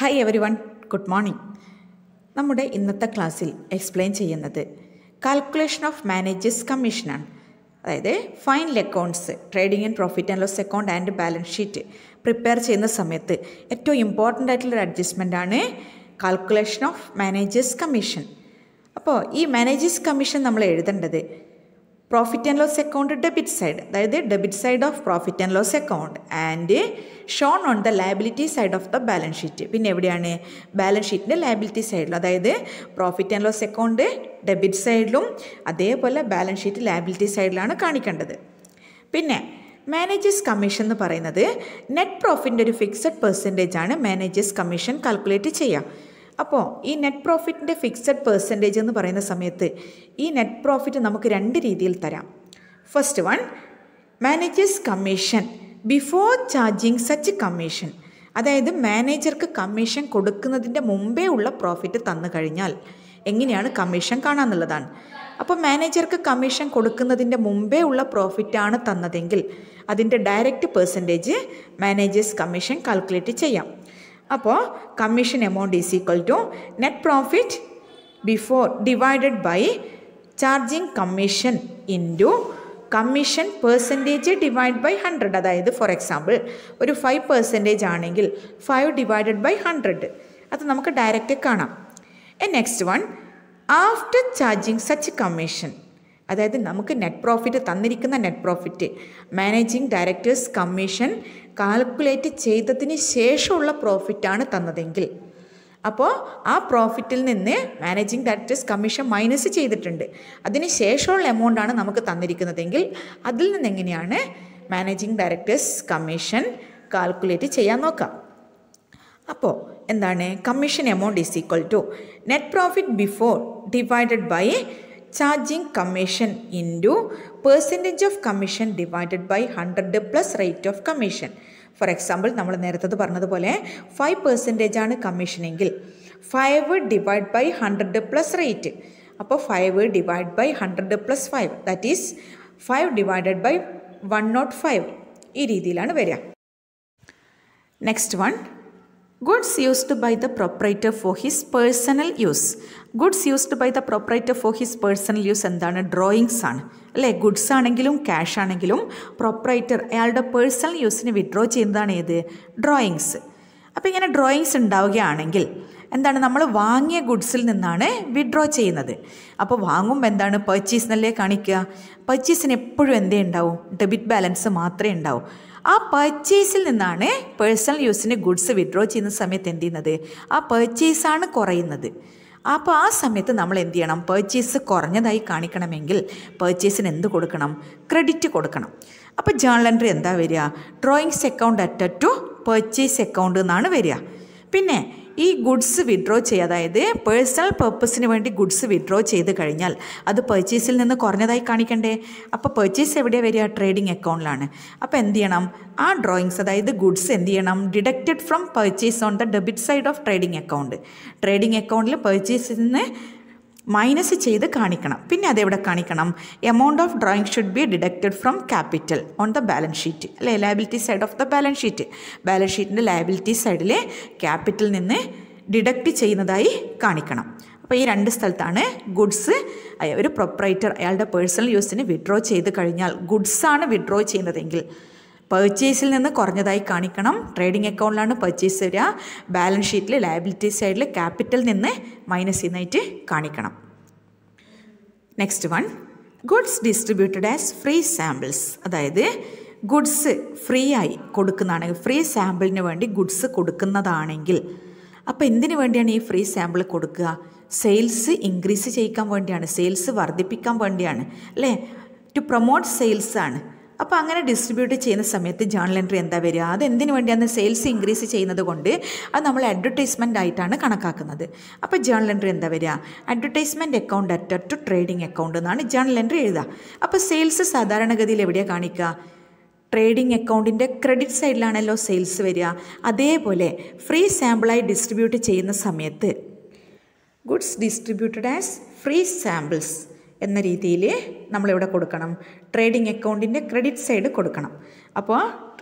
Hi everyone good morning നമ്മുടെ ഇന്നത്തെ ക്ലാസ്സിൽ എക്സ്പ്ലെയിൻ ചെയ്യുന്നത് കാൽക്കുലേഷൻ ഓഫ് മാനേജേഴ്സ് കമ്മീഷനാണ് അതായത് final accounts trading and profit and loss account and balance sheet prepare ചെയ്യുന്ന സമയത്ത് ഏറ്റവും ഇമ്പോർട്ടന്റ് ആയിട്ടുള്ളൊരു ആണ് കാൽക്കുലേഷൻ ഓഫ് മാനേജേഴ്സ് കമ്മീഷൻ അപ്പോൾ ഈ മാനേജേഴ്സ് കമ്മീഷൻ നമ്മൾ എഴുതേണ്ടത് profit and loss account debit side അതായത് debit side of profit and loss account and shown on the liability side of the balance sheet പിന്നെ എവിടെയാണ്? ബാലൻസ് ഷീറ്റിന്റെ ലയബിലിറ്റി സൈഡിൽ അതായത് profit and loss account debit സൈഡിലും അതേപോലെ ബാലൻസ് ഷീറ്റ് ലയബിലിറ്റി സൈഡിലാണ് കാണിക്കേണ്ടത്. പിന്നെ മാനേജേഴ്സ് കമ്മീഷൻ എന്ന് പറയുന്നത് നെറ്റ് പ്രോഫിറ്റിന്റെ ഒരു ഫിക്സഡ് പെർസെന്റേജ് ആണ് മാനേജേഴ്സ് കമ്മീഷൻ കാൽക്കുലേറ്റ് ചെയ്യുക. അപ്പോൾ ഈ നെറ്റ് പ്രോഫിറ്റിന്റെ ഫിക്സഡ് പെർസെന്റേജ് എന്ന് പറയുന്ന സമയത്ത് ഈ നെറ്റ് പ്രോഫിറ്റ് നമുക്ക് രണ്ട് രീതിയിൽ തരാം. First one managers commission before charging such commission അതായത് മാനേജർക്ക് കമ്മീഷൻ കൊടുക്കുന്നതിന്റെ മുമ്പേ ഉള്ള പ്രോഫിറ്റ് തന്നു കഴിഞ്ഞാൽ എങ്ങനെയാണ് കമ്മീഷൻ കാണാമെന്നുള്ളതാണ് അപ്പോൾ മാനേജർക്ക് കമ്മീഷൻ കൊടുക്കുന്നതിന്റെ മുമ്പേ ഉള്ള പ്രോഫിറ്റാണ് തന്നതെങ്കിൽ അതിന്റെ direct percentage managers commission calculate ചെയ്യാം. അപ്പോൾ commission amount is equal to net profit before divided by charging commission into commission percentage divide by hundred അതായത് ഫോർ എക്സാമ്പിൾ ഒരു ഫൈവ് പെർസെന്റേജ് ആണെങ്കിൽ ഫൈവ് ഡിവൈഡഡ് ബൈ ഹൺഡ്രഡ് അത് നമുക്ക് direct കാണാം. A next one after charging such commission അതായത് നമുക്ക് net profit തന്നിരിക്കുന്ന net profit managing directors commission calculate ചെയ്തതിന് ശേഷമുള്ള പ്രോഫിറ്റാണ് തന്നതെങ്കിൽ. അപ്പോൾ ആ പ്രോഫിറ്റിൽ നിന്ന് മാനേജിങ് ഡയറക്ടേഴ്സ് കമ്മീഷൻ മൈനസ് ചെയ്തിട്ടുണ്ട്. അതിന് ശേഷമുള്ള എമൗണ്ടാണ് നമുക്ക് തന്നിരിക്കുന്നതെങ്കിൽ അതിൽ നിന്ന് എങ്ങനെയാണ് മാനേജിങ് ഡയറക്ടേഴ്സ് കമ്മീഷൻ കാൽക്കുലേറ്റ് ചെയ്യാൻ നോക്കാം. അപ്പോൾ എന്താണ്? Commission amount is equal to net profit before divided by charging commission into percentage of commission divided by hundred plus rate of commission for example നമ്മൾ നേരത്തെ പറഞ്ഞതുപോലെ ഫൈവ് പെർസെന്റേജ് ആണ് കമ്മീഷനെങ്കിൽ five divide by hundred plus rate അപ്പോൾ five divide by hundred plus five that is five divided by one naught five ഈ രീതിയിലാണ് വരിക. Next one goods used by the proprietor for his personal use goods used by the proprietor for his personal use എന്താണ്? Drawings ആണ്. അല്ലേ? Goods ആണെങ്കിലും cash ആണെങ്കിലും proprietor അയാളുടെ personal യൂസിന് വിഡ്രോ ചെയ്യുന്നതാണ് ഏത്? ഡ്രോയിങ്സ് അപ്പോൾ ഇങ്ങനെ ഡ്രോയിങ്സ് ഉണ്ടാവുകയാണെങ്കിൽ എന്താണ്? നമ്മൾ വാങ്ങിയ ഗുഡ്സിൽ നിന്നാണ് വിഡ്രോ ചെയ്യുന്നത്. അപ്പോൾ വാങ്ങുമ്പോൾ എന്താണ്? പർച്ചേസ് എന്നല്ലേ കാണിക്കുക? പർച്ചേസിന് എപ്പോഴും എന്തേ ഉണ്ടാവും? ഡെബിറ്റ് ബാലൻസ് മാത്രമേ ഉണ്ടാവും. ആ പർച്ചേസിൽ നിന്നാണ് പേഴ്സണൽ യൂസിന് ഗുഡ്സ് വിഡ്രോ ചെയ്യുന്ന സമയത്ത് എന്ത് ചെയ്യുന്നത്? ആ പർച്ചേസാണ് കുറയുന്നത്. അപ്പോൾ ആ സമയത്ത് നമ്മൾ എന്ത് ചെയ്യണം? പേർച്ചേസ് കുറഞ്ഞതായി കാണിക്കണമെങ്കിൽ പേർച്ചേസിന് എന്ത് കൊടുക്കണം? ക്രെഡിറ്റ് കൊടുക്കണം. അപ്പോൾ ജേണൽ എൻട്രി എന്താ വരിക? ഡ്രോയിങ്സ് അക്കൗണ്ട് അറ്റ ടു പേർച്ചേസ് അക്കൗണ്ട് എന്നാണ് വരിക. പിന്നെ ഈ ഗുഡ്സ് വിഡ്രോ ചെയ്യുക. അതായത് പേഴ്സണൽ പർപ്പസിന് വേണ്ടി ഗുഡ്സ് വിഡ്രോ ചെയ്ത് കഴിഞ്ഞാൽ അത് പർച്ചേസിൽ നിന്ന് കുറഞ്ഞതായി കാണിക്കണ്ടേ? അപ്പോൾ പർച്ചേസ് എവിടെയാണ് വരിക? ട്രേഡിംഗ് അക്കൗണ്ടിലാണ് അപ്പോൾ എന്ത് ചെയ്യണം? ആ ഡ്രോയിങ്സ് അതായത് ഗുഡ്സ് എന്ത് ചെയ്യണം? Deducted from purchase on the debit side of trading account trading അക്കൗണ്ടിൽ പർച്ചേസിൽ നിന്ന് മൈനസ് ചെയ്ത് കാണിക്കണം. പിന്നെ അതെവിടെ കാണിക്കണം? Amount of drawing should be deducted from capital on the balance sheet അല്ലേ? Liability side of the balance sheet balance ഷീറ്റിന്റെ ലയബിലിറ്റി സൈഡിൽ ക്യാപിറ്റൽ നിന്ന് ഡിഡക്റ്റ് ചെയ്യുന്നതായി കാണിക്കണം. അപ്പോൾ ഈ രണ്ട് സ്ഥലത്താണ് ഗുഡ്സ് ഒരു പ്രൊപ്പറേറ്റർ അയാളുടെ പേഴ്സണൽ യൂസിന് വിഡ്രോ ചെയ്ത് കഴിഞ്ഞാൽ ഗുഡ്സാണ് വിഡ്രോ ചെയ്യുന്നതെങ്കിൽ പർച്ചേസിൽ നിന്ന് കുറഞ്ഞതായി കാണിക്കണം. ട്രേഡിംഗ് അക്കൗണ്ടിലാണ് പർച്ചേസ് വരിക. ബാലൻസ് ഷീറ്റിൽ ലയബിലിറ്റി സൈഡിൽ ക്യാപിറ്റൽ നിന്ന് മൈനസ് ചെയ്യുന്നതായിട്ട് കാണിക്കണം. Next one goods distributed as free samples അതായത് ഗുഡ്സ് ഫ്രീ ആയി കൊടുക്കുന്നതാണെങ്കിൽ ഫ്രീ സാമ്പിളിന് വേണ്ടി ഗുഡ്സ് കൊടുക്കുന്നതാണെങ്കിൽ അപ്പോൾ എന്തിനു വേണ്ടിയാണ് ഈ ഫ്രീ സാമ്പിൾ കൊടുക്കുക? സെയിൽസ് ഇൻക്രീസ് ചെയ്യിക്കാൻ വേണ്ടിയാണ് സെയിൽസ് വർദ്ധിപ്പിക്കാൻ വേണ്ടിയാണ് അല്ലേ? ടു പ്രൊമോട്ട് സെയിൽസ് ആണ്. അപ്പോൾ അങ്ങനെ ഡിസ്ട്രിബ്യൂട്ട് ചെയ്യുന്ന സമയത്ത് ജേണൽ എൻട്രി എന്താ വരിക? അത് എന്തിനു വേണ്ടിയാണ് സെയിൽസ് ഇൻക്രീസ് ചെയ്യുന്നത് കൊണ്ട് അത് നമ്മൾ അഡ്വർടൈസ്മെന്റ് ആയിട്ടാണ് കണക്കാക്കുന്നത്. അപ്പോൾ ജേണൽ എൻട്രി എന്താ വരിക? അഡ്വർടൈസ്മെന്റ് അക്കൗണ്ട് അറ്റർ ടു ട്രേഡിംഗ് അക്കൗണ്ട് എന്നാണ് ജേണൽ എൻട്രി എഴുതുക. അപ്പോൾ സെയിൽസ് സാധാരണഗതിയിൽ എവിടെയാണ് കാണിക്കുക? ട്രേഡിംഗ് അക്കൗണ്ടിന്റെ ക്രെഡിറ്റ് സൈഡിലാണല്ലോ സെയിൽസ് വരിക. അതേപോലെ ഫ്രീ സാമ്പിളായി ഡിസ്ട്രിബ്യൂട്ട് ചെയ്യുന്ന സമയത്ത് goods distributed as free samples എന്ന രീതിയിൽ നമ്മളിവിടെ കൊടുക്കണം. ട്രേഡിംഗ് അക്കൗണ്ടിന്റെ ക്രെഡിറ്റ് സൈഡ് കൊടുക്കണം. അപ്പോൾ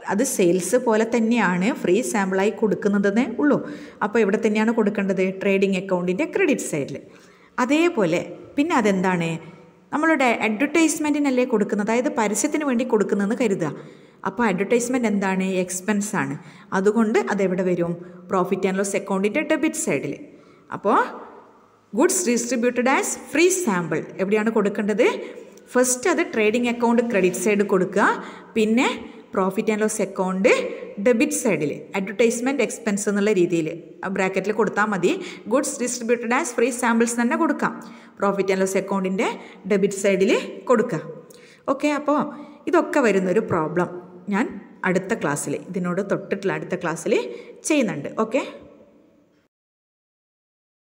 അത് സെയിൽസ് പോലെ തന്നെയാണ് ഫ്രീ സാമ്പിളായി കൊടുക്കുന്നതെന്നേ ഉള്ളൂ. അപ്പോൾ ഇവിടെ തന്നെയാണ് കൊടുക്കേണ്ടത്? ട്രേഡിംഗ് അക്കൗണ്ടിന്റെ ക്രെഡിറ്റ് സൈഡിൽ അതേപോലെ പിന്നെ അതെന്താണ്? നമ്മളുടെ അഡ്വർടൈസ്മെന്റിനല്ലേ കൊടുക്കുന്നത്? അതായത് പരസ്യത്തിന് വേണ്ടി കൊടുക്കുന്നതെന്ന് കരുതുക. അപ്പോൾ അഡ്വർടൈസ്മെന്റ് എന്താണ്? എക്സ്പെൻസ് ആണ്. അതുകൊണ്ട് അതെവിടെ വരും? പ്രോഫിറ്റ് ആൻഡ് ലോസ് അക്കൗണ്ടിന്റെ ഡെബിറ്റ് സൈഡിൽ അപ്പോൾ goods distributed as free sample എവിടെയാണ് കൊടുക്കേണ്ടത്? ഫസ്റ്റ് അത് ട്രേഡിംഗ് അക്കൗണ്ട് ക്രെഡിറ്റ് സൈഡ് കൊടുക്കുക. പിന്നെ profit and loss account debit സൈഡിൽ അഡ്വർടൈസ്മെന്റ് എക്സ്പെൻസ് എന്നുള്ള രീതിയിൽ ബ്രാക്കറ്റിൽ കൊടുത്താൽ മതി. Goods distributed as free samples തന്നെ കൊടുക്കാം. പ്രോഫിറ്റ് ആൻഡ് ലോസ് അക്കൗണ്ടിന്റെ ഡെബിറ്റ് സൈഡിൽ കൊടുക്കുക. ഓക്കെ അപ്പോൾ ഇതൊക്കെ വരുന്നൊരു പ്രോബ്ലം ഞാൻ അടുത്ത ക്ലാസ്സിൽ ഇതിനോട് തൊട്ടിട്ടുള്ള അടുത്ത ക്ലാസ്സിൽ ചെയ്യുന്നുണ്ട്. ഓക്കെ